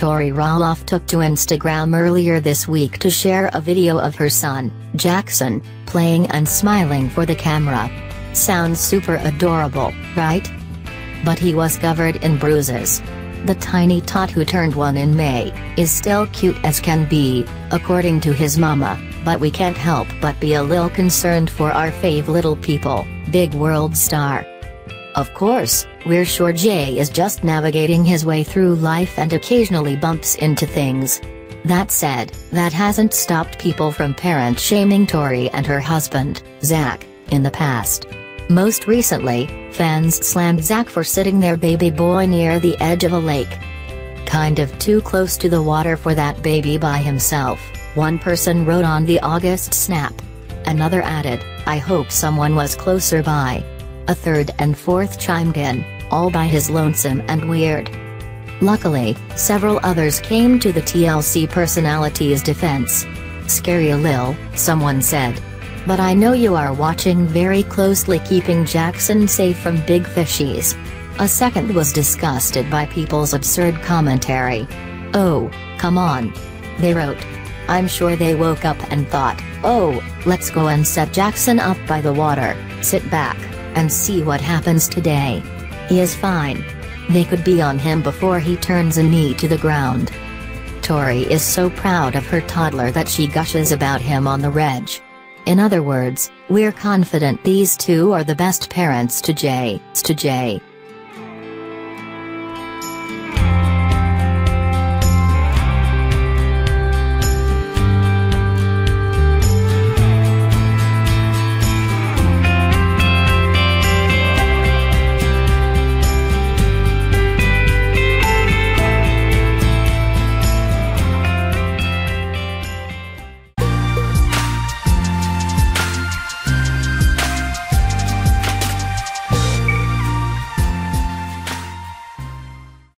Tori Roloff took to Instagram earlier this week to share a video of her son, Jackson, playing and smiling for the camera. Sounds super adorable, right? But he was covered in bruises. The tiny tot who turned one in May, is still cute as can be, according to his mama, but we can't help but be a little concerned for our fave little people, big world star. Of course, we're sure Jay is just navigating his way through life and occasionally bumps into things. That said, that hasn't stopped people from parent shaming Tori and her husband, Zach, in the past. Most recently, fans slammed Zach for sitting their baby boy near the edge of a lake. Kind of too close to the water for that baby by himself, one person wrote on the August snap. Another added, I hope someone was closer by. A third and fourth chimed in, all by his lonesome and weird. Luckily, several others came to the TLC personality's defense. Scary Lil, someone said. But I know you are watching very closely keeping Jackson safe from big fishies. A second was disgusted by people's absurd commentary. Oh, come on. They wrote. I'm sure they woke up and thought, oh, let's go and set Jackson up by the water, sit back, and see what happens today. He is fine. They could be on him before he turns a knee to the ground. Tori is so proud of her toddler that she gushes about him on the reg. In other words, we're confident these two are the best parents to Jay, to Jay.